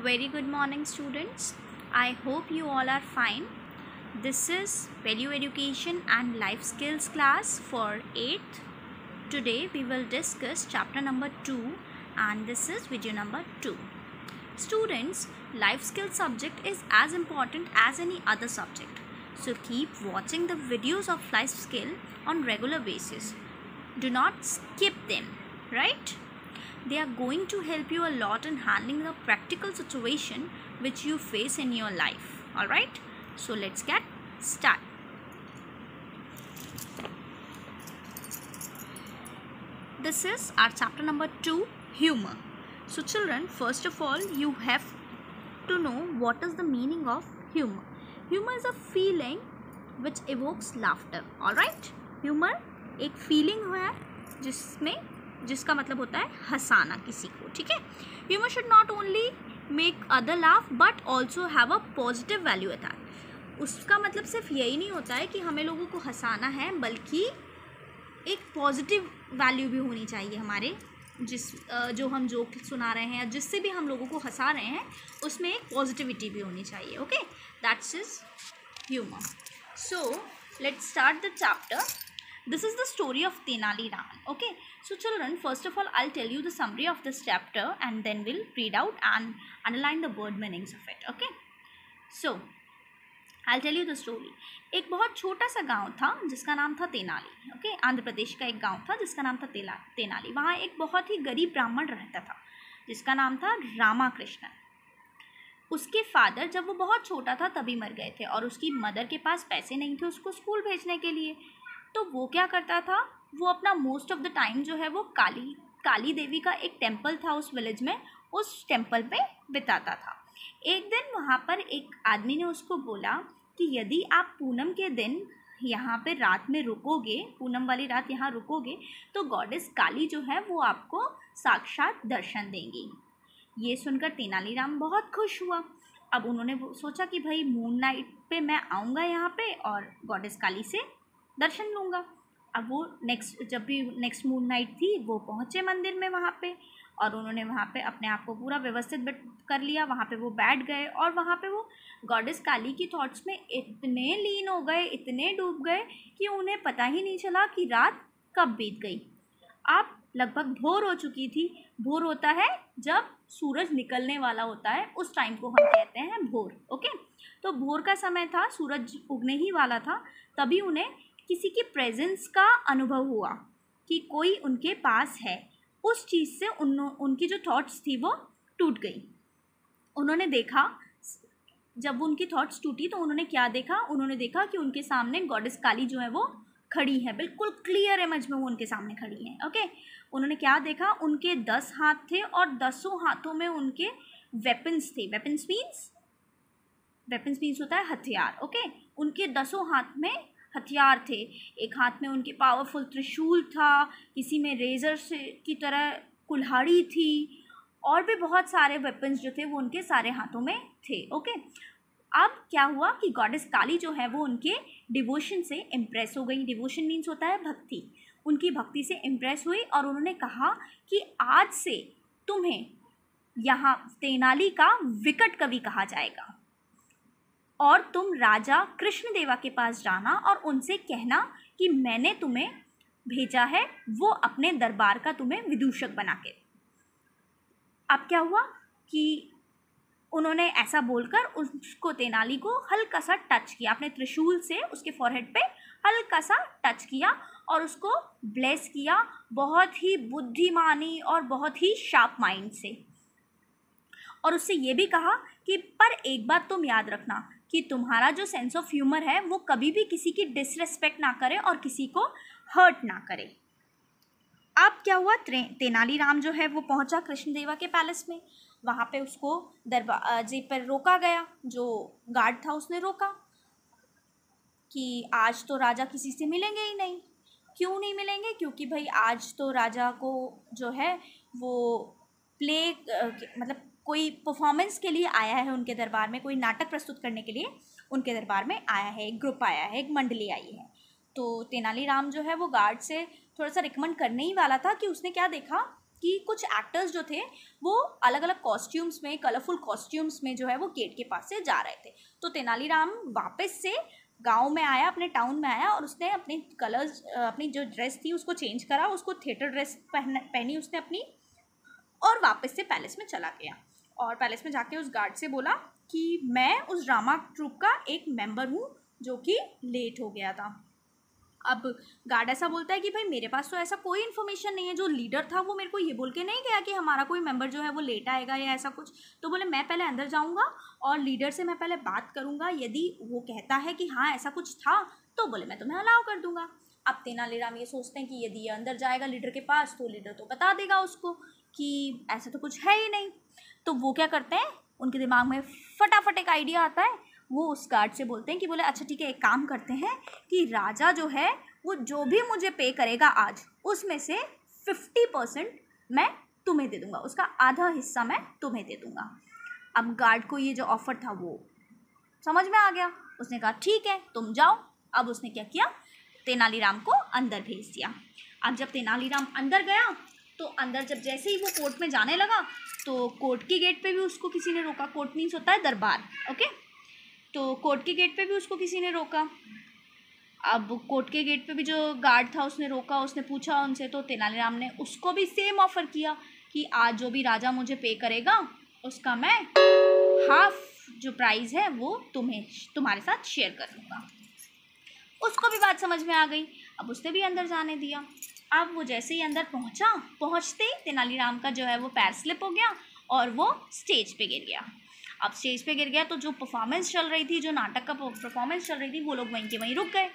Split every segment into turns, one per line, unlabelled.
Very good morning, students. I hope you all are fine. This is Value Education and Life Skills class for 8th. Today we will discuss chapter number 2 and this is video number 2. Students, life skill subject is as important as any other subject. So keep watching the videos of life skill on regular basis. Do not skip them, right? They are going to help you a lot in handling the practical situation which you face in your life. All right? So let's get started. This is our chapter number 2 humor. So children, first of all, you have to know what is the meaning of humor. Humor is a feeling which evokes laughter. All right? Humor एक feeling है जिसमें जिसका मतलब होता है हंसाना किसी को, ठीक है? Humour should not only make other laugh but also have a positive value at उसका मतलब सिर्फ़ यही नहीं होता है कि हमें लोगों को हंसाना है, बल्कि एक पॉजिटिव वैल्यू भी होनी चाहिए हमारे। जिस जो हम जो सुना रहे हैं या जिससे भी हम लोगों को हंसा रहे हैं, उसमें एक पॉजिटिविटी भी होनी चाहिए okay that's is humour so let's start the chapter this is the story of Tenali Raman. Okay, so children, first of all, I'll tell you the summary of this chapter and then we'll read out and underline the word meanings of it. Okay, so I'll tell you the story. एक बहुत छोटा सा गाँव था जिसका नाम था Tenali okay okay? Andhra Pradesh का एक गाँव था जिसका नाम था तेला तेनाली वहाँ एक बहुत ही गरीब ब्राह्मण रहता था जिसका नाम था रामा कृष्णन उसके फादर जब वो बहुत छोटा था तभी मर गए थे और उसकी मदर के पास पैसे नहीं थे उसको स्कूल भेजने के लिए तो वो क्या करता था? वो अपना मोस्ट ऑफ़ द टाइम जो है वो काली काली देवी का एक टेंपल था उस विलेज में, उस टेंपल पे बिताता था। एक दिन वहाँ पर एक आदमी ने उसको बोला कि यदि आप पूनम के दिन यहाँ पे रात में रुकोगे, पूनम वाली रात यहाँ रुकोगे तो गॉडेस काली जो है वो आपको साक्षात दर्शन देंगी। ये सुनकर तेनालीराम बहुत खुश हुआ। अब उन्होंने सोचा कि भाई मून नाइट पे मैं आऊँगा यहाँ पे और गॉडेस काली से दर्शन लूँगा। अब वो नेक्स्ट जब भी नेक्स्ट मून नाइट थी, वो पहुँचे मंदिर में वहाँ पे और उन्होंने वहाँ पे अपने आप को पूरा व्यवस्थित कर लिया। वहाँ पे वो बैठ गए और वहाँ पे वो गॉडेस काली की थॉट्स में इतने लीन हो गए, इतने डूब गए कि उन्हें पता ही नहीं चला कि रात कब बीत गई। आप लगभग भोर हो चुकी थी। भोर होता है जब सूरज निकलने वाला होता है, उस टाइम को हम कहते हैं भोर ओके तो भोर का समय था, सूरज उगने ही वाला था, तभी उन्हें किसी की प्रेजेंस का अनुभव हुआ कि कोई उनके पास है, उस चीज़ से उन उनकी जो थॉट्स थी वो टूट गई। उन्होंने देखा, जब उनकी थॉट्स टूटी तो उन्होंने क्या देखा? उन्होंने देखा कि उनके सामने गॉडेस काली जो है वो खड़ी है, बिल्कुल क्लियर इमेज में वो उनके सामने खड़ी है ओके उन्होंने क्या देखा? उनके दस हाथ थे और दसों हाथों में उनके वेपन्स थे। वेपन्स मीन्स वेपन्स मीन्स होता है हथियार ओके उनके दसों हाथ में हथियार थे। एक हाथ में उनके पावरफुल त्रिशूल था, किसी में रेज़र से की तरह कुल्हाड़ी थी और भी बहुत सारे वेपन्स जो थे वो उनके सारे हाथों में थे ओके अब क्या हुआ कि गॉडेस काली जो है वो उनके डिवोशन से इम्प्रेस हो गई। डिवोशन मीन्स होता है भक्ति। उनकी भक्ति से इम्प्रेस हुई और उन्होंने कहा कि आज से तुम्हें यहाँ तेनाली का विकट कवि कहा जाएगा। और तुम राजा कृष्णदेवा के पास जाना और उनसे कहना कि मैंने तुम्हें भेजा है, वो अपने दरबार का तुम्हें विदूषक बना के अब क्या हुआ कि उन्होंने ऐसा बोलकर उसको तेनाली को हल्का सा टच किया, अपने त्रिशूल से उसके फॉरहेड पे हल्का सा टच किया और उसको ब्लेस किया, बहुत ही बुद्धिमानी और बहुत ही शार्प माइंड से। और उससे ये भी कहा कि, पर एक बात तुम याद रखना कि तुम्हारा जो सेंस ऑफ़ ह्यूमर है, वो कभी भी किसी की डिसरेस्पेक्ट ना करे और किसी को हर्ट ना करे। अब क्या हुआ? तेनालीराम जो है, वो पहुँचा कृष्णदेवा के पैलेस में। वहाँ पे उसको दरबाजे पर रोका गया, जो गार्ड था उसने रोका कि आज तो राजा किसी से मिलेंगे ही नहीं। क्यों नहीं मिलेंगे? क्योंकि भाई आज तो राजा को जो है, वो प्ले मतलब कोई परफॉर्मेंस के लिए आया है उनके दरबार में, कोई नाटक प्रस्तुत करने के लिए उनके दरबार में आया है, एक ग्रुप आया है, एक मंडली आई है। तो तेनालीराम जो है वो गार्ड से थोड़ा सा रिकमेंड करने ही वाला था कि उसने क्या देखा कि कुछ एक्टर्स जो थे वो अलग अलग कॉस्ट्यूम्स में कलरफुल कॉस्ट्यूम्स में जो है वो गेट के पास से जा रहे थे। तो तेनालीराम वापस से गाँव में आया, अपने टाउन में आया और उसने अपने कलर्स अपनी जो ड्रेस थी उसको चेंज करा, उसको थिएटर ड्रेस पहन, पहनी, उसने अपनी और वापस से पैलेस में चला गया। और पैलेस में जाके उस गार्ड से बोला कि मैं उस ड्रामा ट्रूप का एक मेंबर हूँ, जो कि लेट हो गया था। अब गार्ड ऐसा बोलता है कि भाई मेरे पास तो ऐसा कोई इन्फॉर्मेशन नहीं है, जो लीडर था वो मेरे को ये बोल के नहीं गया कि हमारा कोई मेंबर जो है वो लेट आएगा या ऐसा कुछ। तो बोले, मैं पहले अंदर जाऊँगा और लीडर से मैं पहले बात करूँगा, यदि वो कहता है कि हाँ ऐसा कुछ था तो बोले, मैं तुम्हें अलाउ कर दूँगा। अब तेनालीराम ये सोचते हैं कि यदि ये अंदर जाएगा लीडर के पास तो लीडर तो बता देगा उसको। कि ऐसा तो कुछ है ही नहीं। तो वो क्या करते हैं? उनके दिमाग में फटाफट एक आइडिया आता है। वो उस गार्ड से बोलते हैं कि बोले अच्छा ठीक है, एक काम करते हैं कि राजा जो है, वो जो भी मुझे पे करेगा आज, उसमें से फिफ्टी परसेंट मैं तुम्हें दे दूँगा। उसका आधा हिस्सा मैं तुम्हें दे दूँगा। अब गार्ड को ये जो ऑफ़र था, वो समझ में आ गया। उसने कहा, ठीक है, तुम जाओ। अब उसने क्या किया? तेनालीराम को अंदर भेज दिया। अब जब तेनालीराम अंदर गया तो अंदर जब जैसे ही वो कोर्ट में जाने लगा तो कोर्ट के गेट पे भी उसको किसी ने रोका। कोर्ट मीन्स होता है दरबार, ओके? तो कोर्ट के गेट पे भी उसको किसी ने रोका। अब कोर्ट के गेट पे भी जो गार्ड था उसने रोका, उसने पूछा उनसे तो तेनालीराम ने उसको भी सेम ऑफ़र किया कि आज जो भी राजा मुझे पे करेगा, उसका मैं हाफ़ जो प्राइस है वो तुम्हें, तुम्हारे साथ शेयर कर लूँगा उसको भी बात समझ में आ गई। अब उसने भी अंदर जाने दिया। अब वो जैसे ही अंदर पहुँचा, पहुँचते ही तेनालीराम का जो है वो पैर स्लिप हो गया और वो स्टेज पे गिर गया। अब स्टेज पे गिर गया तो जो परफॉर्मेंस चल रही थी, जो नाटक का परफॉर्मेंस चल रही थी, वो लोग वहीं के वहीं रुक गए।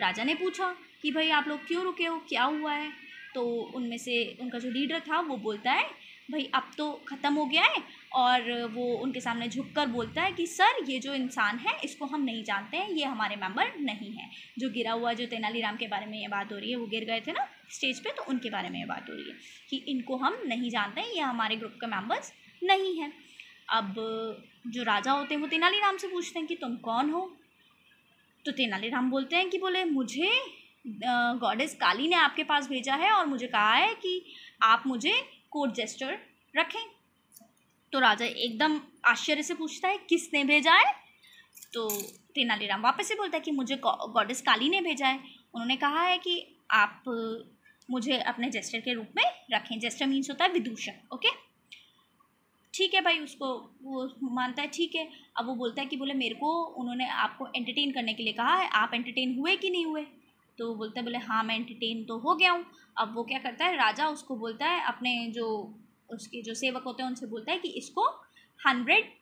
राजा ने पूछा कि भाई आप लोग क्यों रुके हो? क्या हुआ है? तो उनमें से उनका जो लीडर था वो बोलता है भाई अब तो ख़त्म हो गया है और वो उनके सामने झुककर बोलता है कि, सर, ये जो इंसान है, इसको हम नहीं जानते हैं, ये हमारे मेंबर नहीं है। जो गिरा हुआ, जो तेनालीराम के बारे में ये बात हो रही है, वो गिर गए थे ना स्टेज पे तो उनके बारे में ये बात हो रही है कि इनको हम नहीं जानते हैं, ये हमारे ग्रुप के मेंबर्स नहीं हैं। अब जो राजा होते हैं, वो तेनालीराम से पूछते हैं कि, तुम कौन हो? तो तेनालीराम बोलते हैं कि, बोले, मुझे गॉडेस काली ने आपके पास भेजा है और मुझे कहा है कि आप मुझे कोर्ट जेस्टर रखें। तो राजा एकदम आश्चर्य से पूछता है, किसने भेजा है? तो तेनालीराम वापस से बोलता है कि मुझे गॉडेस काली ने भेजा है। उन्होंने कहा है कि आप मुझे अपने जेस्टर के रूप में रखें। जेस्टर मीन्स होता है विदूषक ओके ठीक है भाई, उसको, वो मानता है, ठीक है। अब वो बोलता है कि बोले, मेरे को उन्होंने आपको एंटरटेन करने के लिए कहा है। आप एंटरटेन हुए कि नहीं हुए? तो बोलता है, बोले हाँ मैं एंटरटेन तो हो गया हूँ। अब वो क्या करता है, राजा उसको बोलता है, अपने जो उसके जो सेवक होते हैं, उनसे बोलता है कि इसको हंड्रेड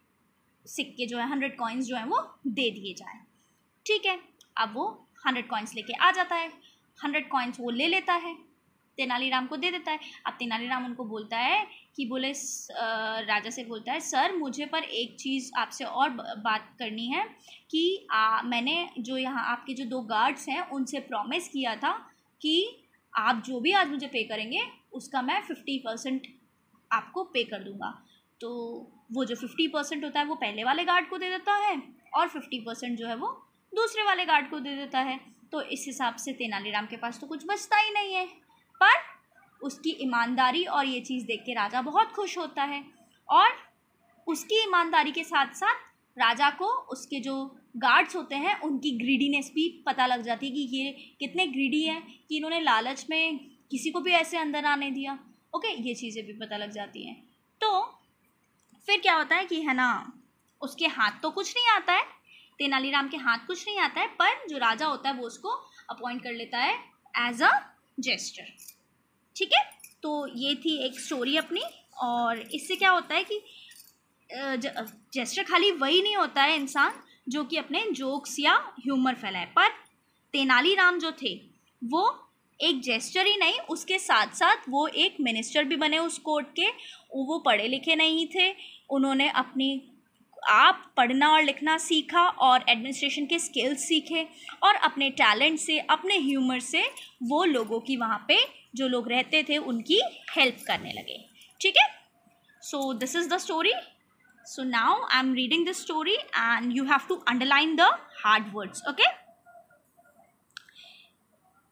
सिक्के जो है हंड्रेड कॉइन्स जो हैं, वो दे दिए जाए। ठीक है, अब वो हंड्रेड कॉइन्स लेके आ जाता है। हंड्रेड कॉइन्स वो ले लेता है। तेनालीराम को दे देता है। अब तेनालीराम उनको बोलता है कि बोले राजा से बोलता है सर मुझे पर एक चीज़ आपसे और बात करनी है कि आ, मैंने जो यहाँ आपके जो दो गार्ड्स हैं उनसे प्रॉमिस किया था कि आप जो भी आज मुझे पे करेंगे उसका मैं फिफ्टी परसेंट आपको पे कर दूँगा। तो वो जो फिफ्टी परसेंट होता है वो पहले वाले गार्ड को दे देता है और फिफ्टी परसेंट जो है वो दूसरे वाले गार्ड को दे देता है। तो इस हिसाब से तेनालीराम के पास तो कुछ बचता ही नहीं है। पर उसकी ईमानदारी और ये चीज़ देख के राजा बहुत खुश होता है। और उसकी ईमानदारी के साथ साथ राजा को उसके जो गार्ड्स होते हैं, उनकी ग्रीडीनेस भी पता लग जाती है कि ये कितने ग्रीडी हैं कि इन्होंने लालच में किसी को भी ऐसे अंदर आने दिया। ओके ये चीज़ें भी पता लग जाती हैं। तो फिर क्या होता है कि है ना, उसके हाथ तो कुछ नहीं आता है, तेनालीराम के हाथ कुछ नहीं आता है, पर जो राजा होता है वो उसको अपॉइंट कर लेता है एज अ जेस्टर। ठीक है? तो ये थी एक स्टोरी अपनी, और इससे क्या होता है कि जेस्टर खाली वही नहीं होता है इंसान, जो कि अपने जोक्स या ह्यूमर फैलाए। पर तेनालीराम जो थे, वो एक जेस्टर ही नहीं, उसके साथ साथ वो एक मिनिस्टर भी बने उस कोर्ट के, वो पढ़े लिखे नहीं थे, उन्होंने अपनी आप पढ़ना और लिखना सीखा और एडमिनिस्ट्रेशन के स्किल्स सीखे और अपने टैलेंट से अपने ह्यूमर से वो लोगों की वहाँ पे जो लोग रहते थे उनकी हेल्प करने लगे। ठीक है? So this is the story so now I am reading this story and you have to underline the hard words okay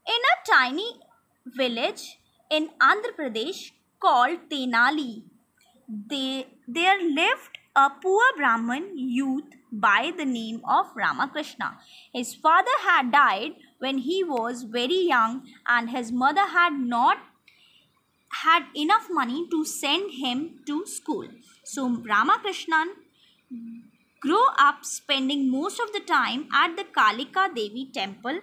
in a tiny village in Andhra Pradesh called Tenali. They, there lived a poor Brahmin youth by the name of Ramakrishna. His father had died when he was very young and his mother had not had enough money to send him to school. So Ramakrishnan grew up spending most of the time at the Kalika Devi temple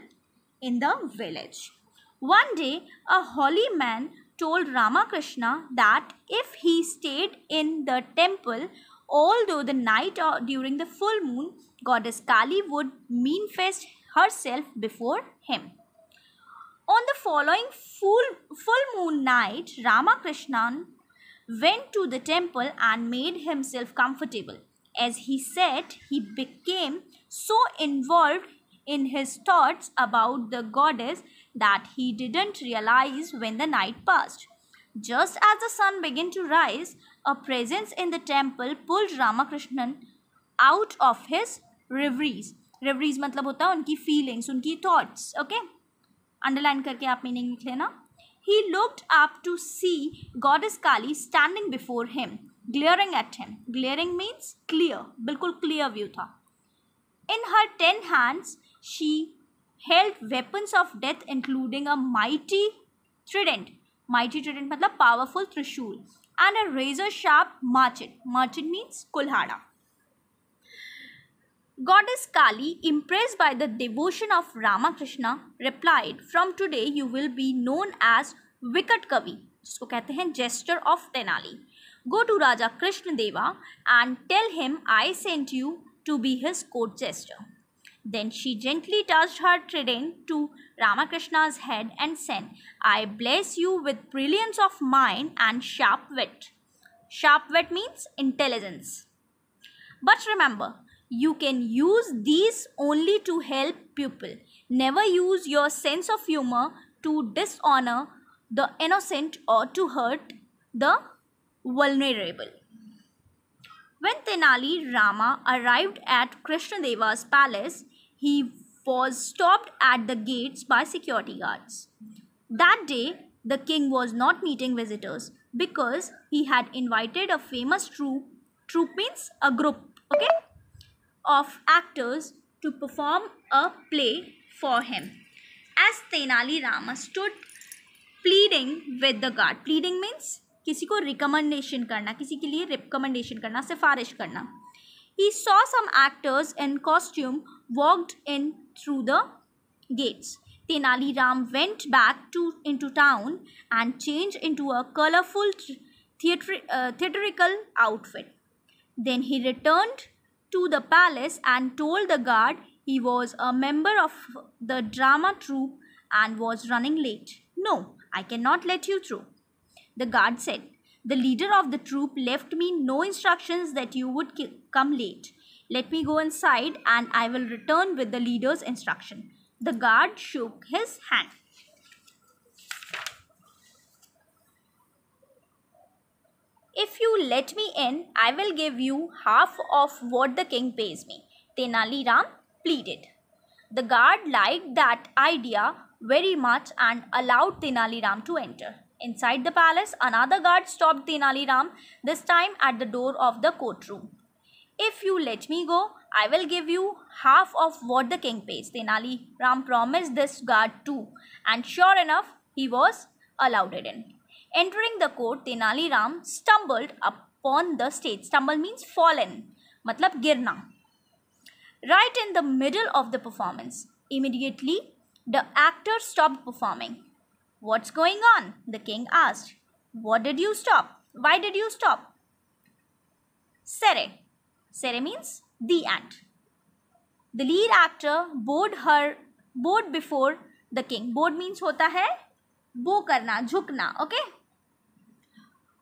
in the village. One day, a holy man told Ramakrishna that if he stayed in the temple although the night or during the full moon, goddess Kali would manifest herself before him. On the following full, full moon night, Ramakrishnan went to the temple and made himself comfortable. As he sat, he became so involved in his thoughts about the goddess that he didn't realize when the night passed. Just as the sun began to rise, a presence in the temple pulled Ramakrishnan out of his reveries. Reveries मतलब होता है उनकी feelings, उनकी thoughts. Okay? Underline करके आप meaning लिख लेना. He looked up to see goddess Kali standing before him, glaring at him. Glaring means clear, बिल्कुल clear view था. In her ten hands, she held weapons of death including a mighty trident Mighty trident मतलब powerful trishul And a razor sharp marchit. Marchit means kulhada. Goddess Kali, impressed by the devotion of Ramakrishna, replied, From today you will be known as Vikat Kavi, जिसको कहते हैं gesture of Tenali. Go to Raja Krishna Deva and tell him I sent you to be his court jester. Then she gently touched her trident to Ramakrishna's head and said, I bless you with brilliance of mind and sharp wit. Sharp wit means intelligence. But remember, you can use these only to help people. Never use your sense of humor to dishonor the innocent or to hurt the vulnerable. When Tenali Rama arrived at Krishnadeva's palace, he was stopped at the gates by security guards. That day, the king was not meeting visitors because he had invited a famous troupe, troupe means a group, okay, of actors to perform a play for him. As Tenali Rama stood pleading with the guard, pleading means किसी को recommendation करना किसी के लिए recommendation करना सिफारिश करना he saw some actors in costume walked in through the gates. Tenali Ram went back to into town and changed into a colorful uh, theatrical outfit. Then he returned to the palace and told the guard he was a member of the drama troupe and was running late. No, I cannot let you through. The guard said, The leader of the troop left me no instructions that you would come late. Let me go inside and I will return with the leader's instruction. The guard shook his hand. If you let me in, I will give you half of what the king pays me. Tenali Ram pleaded. The guard liked that idea very much and allowed Tenali Ram to enter. Inside the palace, another guard stopped Tenali Ram, this time at the door of the courtroom. If you let me go, I will give you half of what the king pays. Tenali Ram promised this guard too, and sure enough, he was allowed in. Entering the court, Tenali Ram stumbled upon the stage. Stumble means fallen, matlab girna. Right in the middle of the performance. Immediately, the actor stopped performing. What's going on? The king asked. What did you stop? Why did you stop? Sere. Sere means the ant. The lead actor bowed her bowed before the king. Bowed means hota hai bow karna, jhukna, okay?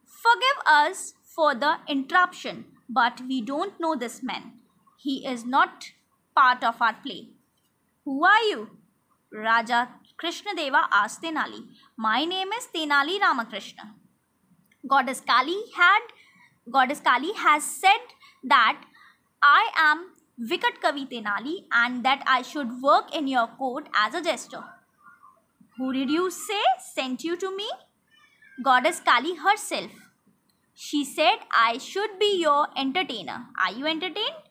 Forgive us for the interruption, but we don't know this man. He is not part of our play. Who are you? Raja Krishnadeva asked Tenali. My name is Tenali Ramakrishna. Goddess Kali had Goddess Kali has said that I am Vikat Kavi Tenali and that I should work in your court as a jester. Who did you say sent you to me? goddess Kali herself. She said, I should be your entertainer. Are you entertained?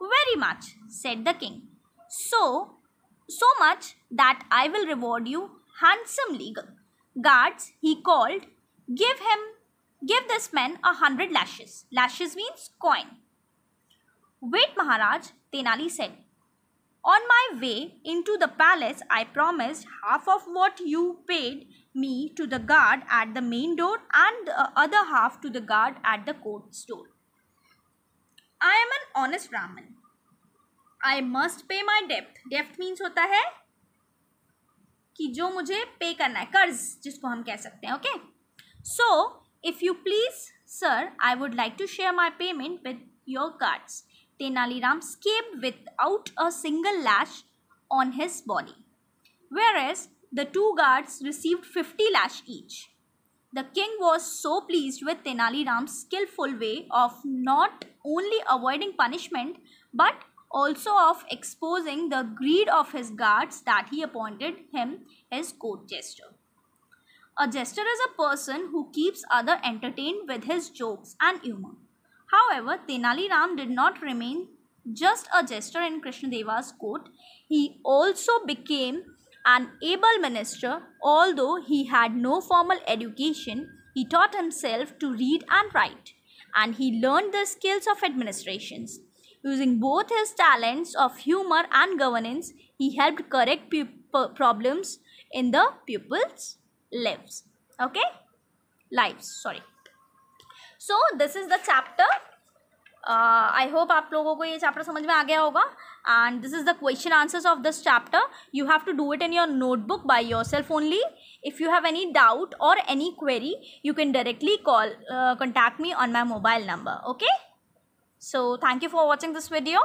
Very much, said the king. So, so much that I will reward you handsomely. Guards, he called, give him, give this man a hundred lashes. Lashes means coin. Wait, Maharaj, Tenali said. On my way into the palace, I promised half of what you paid me to the guard at the main door and the other half to the guard at the court door. I am an honest Brahmin. I must pay my debt. Debt means होता है कि जो मुझे पे करना है कर्ज जिसको हम कह सकते हैं okay so if you please, sir, I would like to share my payment with your guards. Tenali Ram escaped without a single lash on his body, whereas the two guards received 50 lash each. The king was so pleased with Tenali Ram's skillful way of not only avoiding punishment but also of exposing the greed of his guards that he appointed him his court jester. A jester is a person who keeps other entertained with his jokes and humor. However, Tenali Ram did not remain just a jester in Krishnadeva's court. He also became an able minister. Although he had no formal education, he taught himself to read and write, and he learned the skills of administrations. Using both his talents of humor and governance, he helped correct problems in the pupils' lives. Okay? Lives, sorry. So this is the chapter I hope आप लोगों को ये chapter समझ में आ गया होगा and this is the question answers of this chapter you have to do it in your notebook by yourself only you have any doubt or any query you can directly call uh, contact me on my mobile number okay so thank you for watching this video